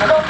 atau.